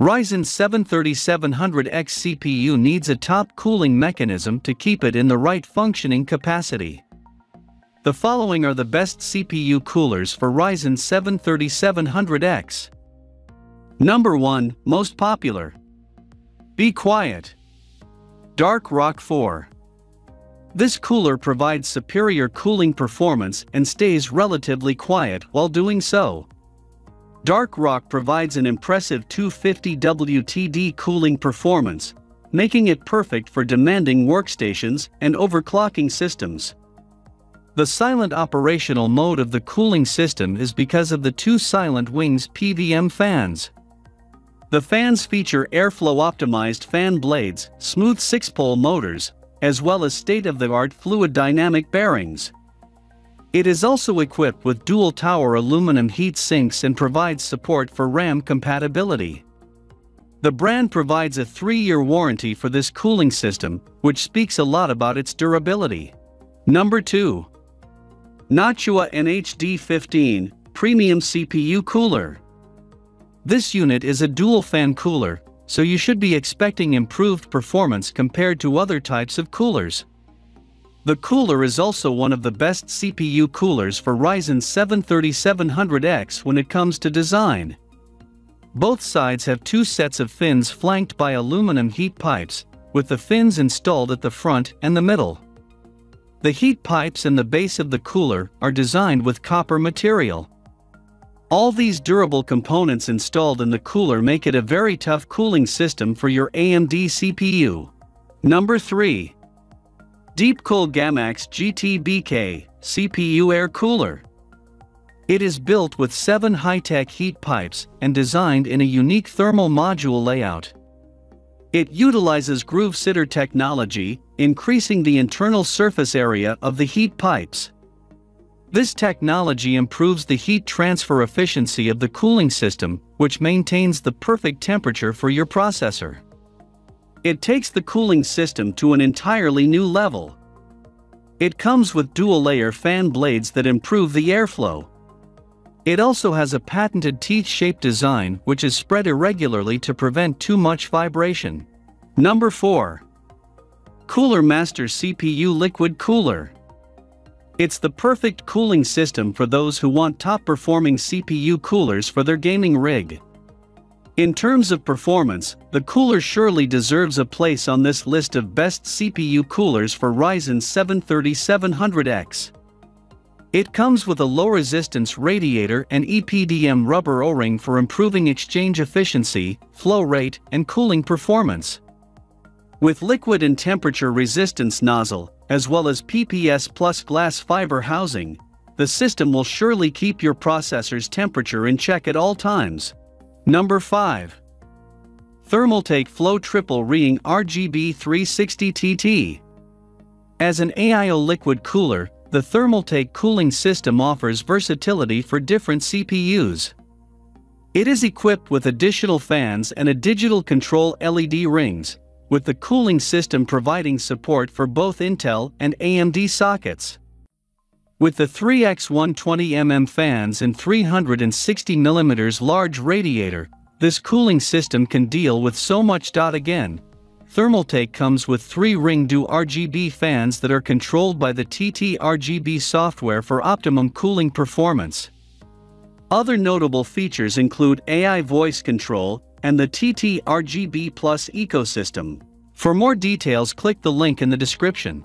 Ryzen 7 3700X CPU needs a top cooling mechanism to keep it in the right functioning capacity. The following are the best CPU coolers for Ryzen 7 3700X. Number 1, Most Popular. Be Quiet. Dark Rock 4. This cooler provides superior cooling performance and stays relatively quiet while doing so. Dark Rock provides an impressive 250 WTD cooling performance, making it perfect for demanding workstations and overclocking systems. The silent operational mode of the cooling system is because of the two Silent Wings PWM fans. The fans feature airflow optimized fan blades, smooth 6 pole motors, as well as state-of-the-art fluid dynamic bearings. It is also equipped with dual tower aluminum heat sinks and provides support for RAM compatibility. The brand provides a 3-year warranty for this cooling system, which speaks a lot about its durability. Number 2. Noctua NH-D15 Premium CPU Cooler. This unit is a dual fan cooler, so you should be expecting improved performance compared to other types of coolers. The cooler is also one of the best CPU coolers for Ryzen 7 3700X when it comes to design. Both sides have two sets of fins flanked by aluminum heat pipes, with the fins installed at the front and the middle. The heat pipes and the base of the cooler are designed with copper material. All these durable components installed in the cooler make it a very tough cooling system for your AMD CPU. Number 3. Deepcool GAMMAXX GT-BK CPU Air Cooler. It is built with 7 high-tech heat pipes and designed in a unique thermal module layout. It utilizes groove sitter technology, increasing the internal surface area of the heat pipes. This technology improves the heat transfer efficiency of the cooling system, which maintains the perfect temperature for your processor. It takes the cooling system to an entirely new level. It comes with dual-layer fan blades that improve the airflow. It also has a patented teeth-shaped design which is spread irregularly to prevent too much vibration. Number 4. Cooler Master CPU Liquid Cooler it's the perfect cooling system for those who want top-performing CPU coolers for their gaming rig. In terms of performance, the cooler surely deserves a place on this list of best CPU coolers for Ryzen 7 3700X. It comes with a low-resistance radiator and EPDM rubber O-ring for improving exchange efficiency, flow rate, and cooling performance. With liquid and temperature resistance nozzle, as well as PPS Plus glass fiber housing, the system will surely keep your processor's temperature in check at all times. Number 5. Thermaltake Floe Triple Riing RGB 360 TT. As an AIO liquid cooler, the Thermaltake cooling system offers versatility for different CPUs. It is equipped with additional fans and a digital control LED rings, with the cooling system providing support for both Intel and AMD sockets. With the 3x120mm fans and 360mm large radiator, this cooling system can deal with so much. Again, Thermaltake comes with three Riing Duo RGB fans that are controlled by the TT RGB software for optimum cooling performance. Other notable features include AI voice control, and the TT RGB Plus ecosystem. For more details click the link in the description.